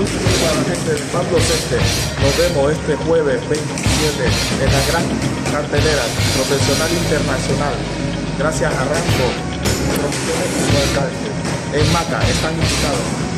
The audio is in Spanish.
muy a la gente de Pablo Este. Nos vemos este jueves 27 en la gran cartelera profesional internacional. Gracias a Rambo, Profesional y alcalde. En Maca están invitados.